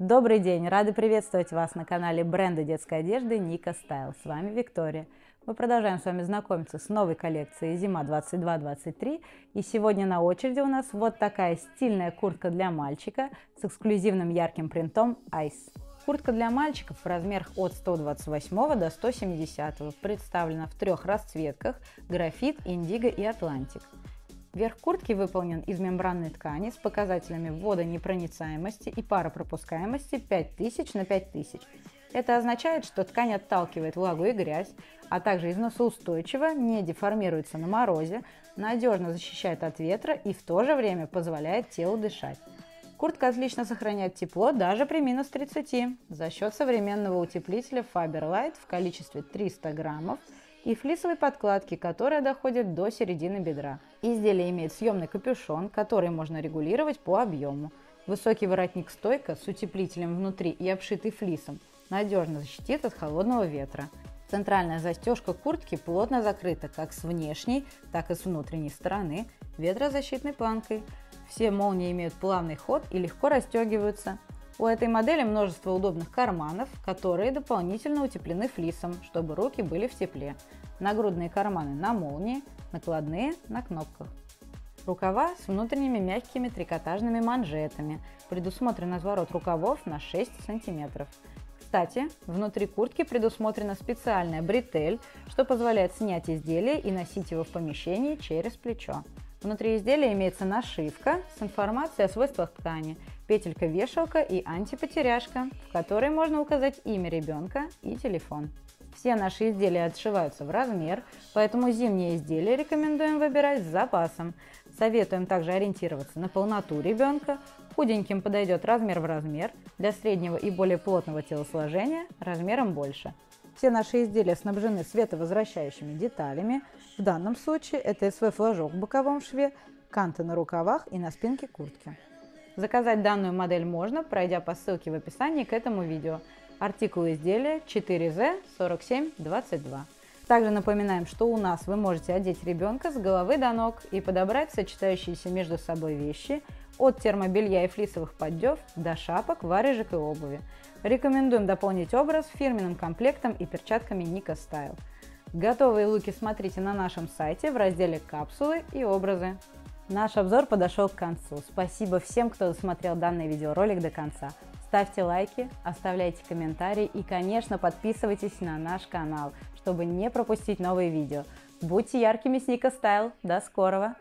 Добрый день! Рады приветствовать вас на канале бренда детской одежды Ника Стайл. С вами Виктория. Мы продолжаем с вами знакомиться с новой коллекцией «Зима 22-23». И сегодня на очереди у нас вот такая стильная куртка для мальчика с эксклюзивным ярким принтом Ice. Куртка для мальчиков в размерах от 128 до 170 представлена в трех расцветках – графит, индиго и атлантик. Верх куртки выполнен из мембранной ткани с показателями водонепроницаемости и паропропускаемости 5000 на 5000. Это означает, что ткань отталкивает влагу и грязь, а также износоустойчива, не деформируется на морозе, надежно защищает от ветра и в то же время позволяет телу дышать. Куртка отлично сохраняет тепло даже при минус 30 за счет современного утеплителя Faberlight в количестве 300 граммов – и флисовой подкладки, которая доходит до середины бедра. Изделие имеет съемный капюшон, который можно регулировать по объему. Высокий воротник-стойка с утеплителем внутри и обшитый флисом надежно защитит от холодного ветра. Центральная застежка куртки плотно закрыта как с внешней, так и с внутренней стороны ветрозащитной планкой. Все молнии имеют плавный ход и легко расстегиваются. У этой модели множество удобных карманов, которые дополнительно утеплены флисом, чтобы руки были в тепле. Нагрудные карманы на молнии, накладные на кнопках. Рукава с внутренними мягкими трикотажными манжетами. Предусмотрен разворот рукавов на 6 см. Кстати, внутри куртки предусмотрена специальная бретель, что позволяет снять изделие и носить его в помещении через плечо. Внутри изделия имеется нашивка с информацией о свойствах ткани, петелька-вешалка и антипотеряшка, в которой можно указать имя ребенка и телефон. Все наши изделия отшиваются в размер, поэтому зимние изделия рекомендуем выбирать с запасом. Советуем также ориентироваться на полноту ребенка. Худеньким подойдет размер в размер, для среднего и более плотного телосложения размером больше. Все наши изделия снабжены световозвращающими деталями. В данном случае это СВ-флажок в боковом шве, канты на рукавах и на спинке куртки. Заказать данную модель можно, пройдя по ссылке в описании к этому видео. Артикул изделия 4Z4722. Также напоминаем, что у нас вы можете одеть ребенка с головы до ног и подобрать сочетающиеся между собой вещи от термобелья и флисовых поддев до шапок, варежек и обуви. Рекомендуем дополнить образ фирменным комплектом и перчатками Nika Style. Готовые луки смотрите на нашем сайте в разделе «Капсулы и образы». Наш обзор подошел к концу. Спасибо всем, кто досмотрел данный видеоролик до конца. Ставьте лайки, оставляйте комментарии и, конечно, подписывайтесь на наш канал, чтобы не пропустить новые видео. Будьте яркими с Ника Стайл. До скорого!